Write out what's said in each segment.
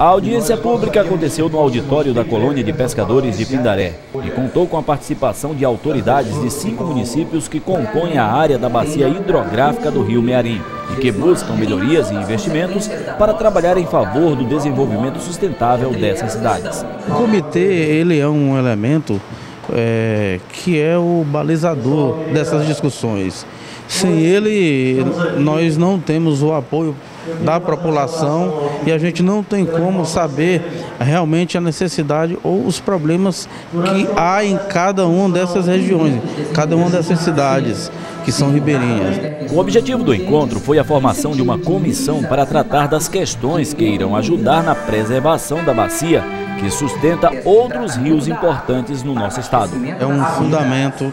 A audiência pública aconteceu no auditório da Colônia de Pescadores de Pindaré e contou com a participação de autoridades de cinco municípios que compõem a área da bacia hidrográfica do Rio Mearim e que buscam melhorias e investimentos para trabalhar em favor do desenvolvimento sustentável dessas cidades. O comitê ele é um elemento é, que é o balizador dessas discussões. Sem ele, nós não temos o apoio da população e a gente não tem como saber realmente a necessidade ou os problemas que há em cada uma dessas regiões, cada uma dessas cidades que são ribeirinhas. O objetivo do encontro foi a formação de uma comissão para tratar das questões que irão ajudar na preservação da bacia que sustenta outros rios importantes no nosso estado. É um fundamento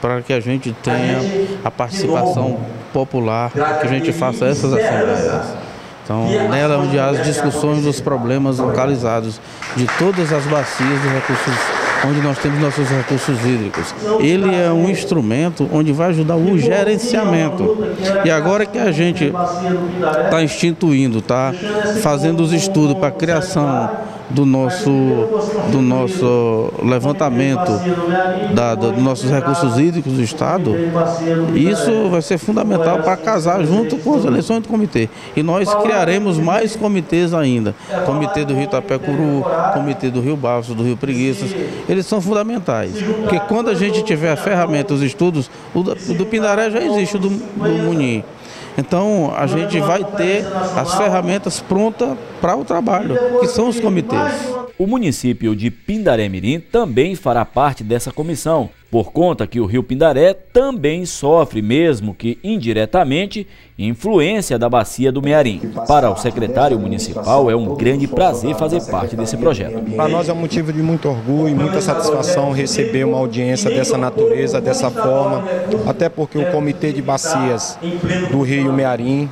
para que a gente tenha a participação popular, que a gente faça essas assembleias. Então, nela é onde há as discussões dos problemas localizados de todas as bacias de recursos, onde nós temos nossos recursos hídricos. Ele é um instrumento onde vai ajudar o gerenciamento. E agora que a gente está instituindo, está fazendo os estudos para a criação do nosso, do nosso levantamento da, dos nossos recursos hídricos do Estado, isso vai ser fundamental para casar junto com as eleições do comitê. E nós criaremos mais comitês ainda. Comitê do Rio Itapecuru, Comitê do Rio Baixo, do Rio Preguiças. Eles são fundamentais. Porque quando a gente tiver a ferramenta, os estudos, o do Pindaré já existe, o do, do Munim. Então a gente vai ter as ferramentas prontas para o trabalho, que são os comitês. O município de Pindaré-Mirim também fará parte dessa comissão, por conta que o rio Pindaré também sofre, mesmo que indiretamente, influência da bacia do Mearim. Para o secretário municipal, é um grande prazer fazer parte desse projeto. Para nós é um motivo de muito orgulho e muita satisfação receber uma audiência dessa natureza, dessa forma, até porque o Comitê de Bacias do Rio Mearim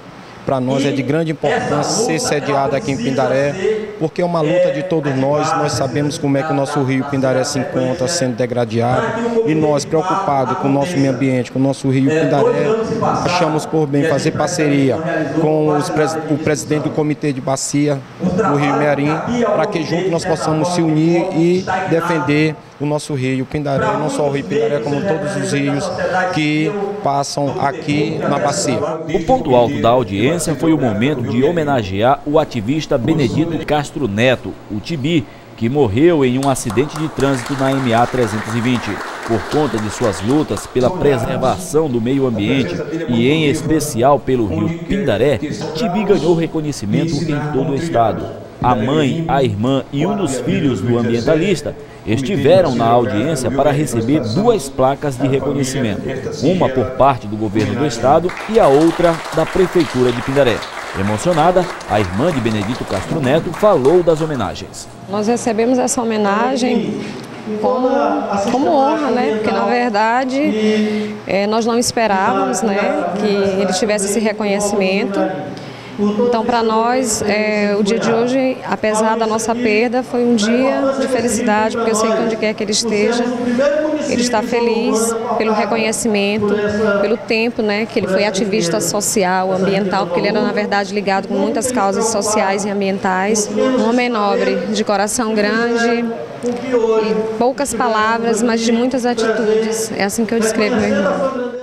para nós é de grande importância ser sediado aqui em Pindaré, porque é uma luta de todos nós. Nós sabemos como é que o nosso rio Pindaré se encontra sendo degradado e nós, preocupados com o nosso meio ambiente, com o nosso rio Pindaré, achamos por bem fazer parceria com os, o presidente do Comitê de Bacia do Rio Mearim, para que juntos nós possamos se unir e defender o nosso rio Pindaré, não só o rio Pindaré, como todos os rios que passam aqui na bacia. O ponto alto da audiência foi o momento de homenagear o ativista Benedito Castro Neto, o Tibi, que morreu em um acidente de trânsito na MA 320. Por conta de suas lutas pela preservação do meio ambiente e em especial pelo rio Pindaré, Tibi ganhou reconhecimento em todo o estado. A mãe, a irmã e um dos filhos do ambientalista estiveram na audiência para receber duas placas de reconhecimento, uma por parte do governo do estado e a outra da prefeitura de Pindaré. Emocionada, a irmã de Benedito Castro Neto falou das homenagens. Nós recebemos essa homenagem como, como honra, né? Porque na verdade é, nós não esperávamos, né, que ele tivesse esse reconhecimento. Então, para nós, é, o dia de hoje, apesar da nossa perda, foi um dia de felicidade, porque eu sei que onde quer que ele esteja, ele está feliz pelo reconhecimento, pelo tempo né, que ele foi ativista social, ambiental, porque ele era, na verdade, ligado com muitas causas sociais e ambientais. Um homem nobre, de coração grande, e poucas palavras, mas de muitas atitudes. É assim que eu descrevo meu irmão.